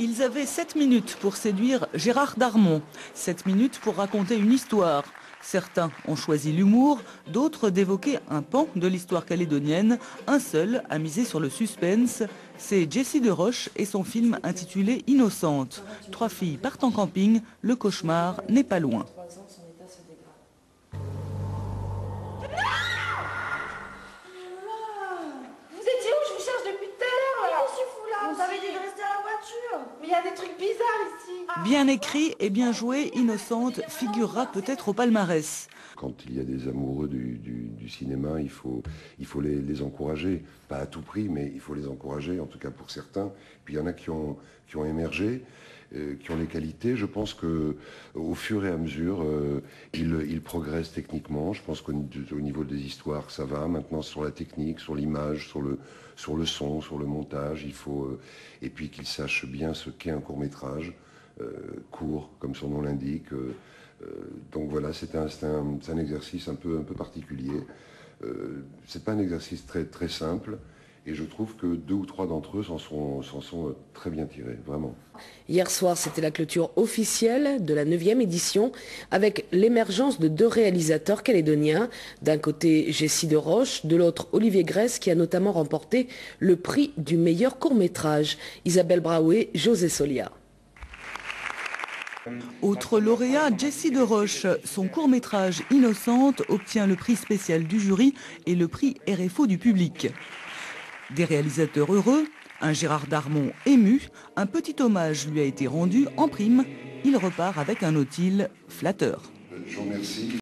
Ils avaient 7 minutes pour séduire Gérard Darmon, 7 minutes pour raconter une histoire. Certains ont choisi l'humour, d'autres d'évoquer un pan de l'histoire calédonienne, un seul a misé sur le suspense. C'est Jessie de Roche et son film intitulé Innocente. Trois filles partent en camping, le cauchemar n'est pas loin. Mais il y a des trucs bizarres ici. Bien écrit et bien joué, Innocente figurera peut-être au palmarès. Quand il y a des amoureux du, cinéma, il faut, il faut les, encourager. Pas à tout prix, mais il faut les encourager, en tout cas pour certains. Puis il y en a qui ont, qui ont émergé. Euh, qui ont les qualités. Je pense que au fur et à mesure, euh, ils, progressent techniquement. Je pense qu'au niveau des histoires, ça va. Maintenant, sur la technique, sur l'image, sur le, sur le son, sur le montage, il faut euh, et puis qu'ils sachent bien ce qu'est un court métrage court, comme son nom l'indique. donc voilà, c'est un, exercice un peu, un peu particulier. c'est pas un exercice très, simple. Et je trouve que deux ou trois d'entre eux s'en sont, sont, très bien tirés, vraiment. Hier soir, c'était la clôture officielle de la 9e édition avec l'émergence de deux réalisateurs calédoniens. D'un côté, Jessie de Roche, de l'autre, Olivier Grèce, qui a notamment remporté le prix du meilleur court-métrage. Isabelle Braoué, José Solia. Autre lauréat, Jessie de Roche. Son court-métrage Innocente obtient le prix spécial du jury et le prix RFO du public. Des réalisateurs heureux, un Gérard Darmon ému, un petit hommage lui a été rendu en prime. Il repart avec un nautile flatteur.